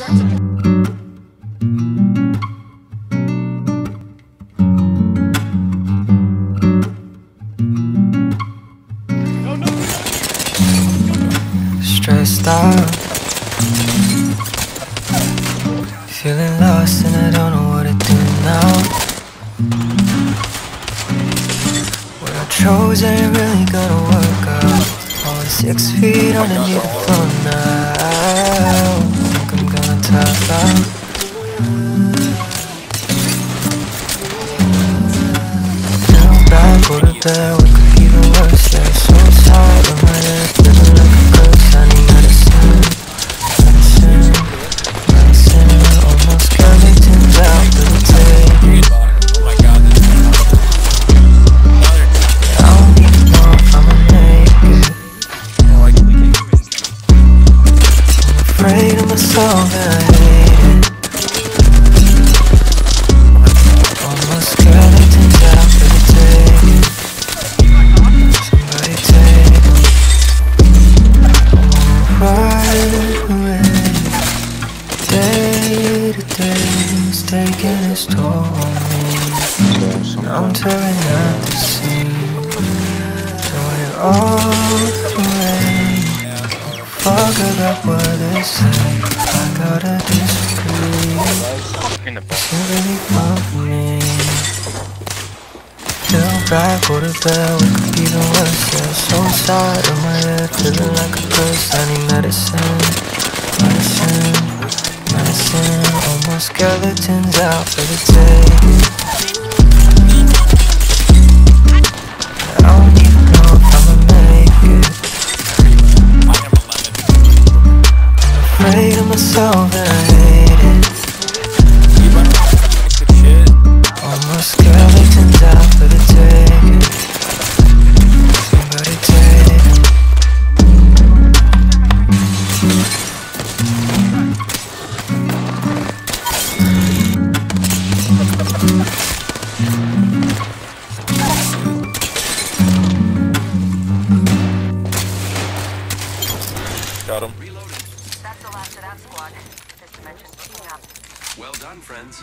Stressed out. Feeling lost and I don't know what to do now. What I chose ain't really gonna work out. Only six feet underneath the floor now go to could even worse Yeah, so tired of my like ghost I need medicine, medicine, medicine. The day I don't make it I'm afraid of myself I hate Is taking its toll on me. I'm tearing at the seams Throwing it all away Fuck about what they say. I gotta disagree. It's really for me. Feel bad, go to bed, we could be the worst Yeah, so inside of my head, feeling like a ghost. I need medicine, medicine, skeletons out for the day. I don't even know if I'ma make it. I'm afraid of myself and I hate Got him. That's the last of that squad. This dimension's picking up. Well done, friends.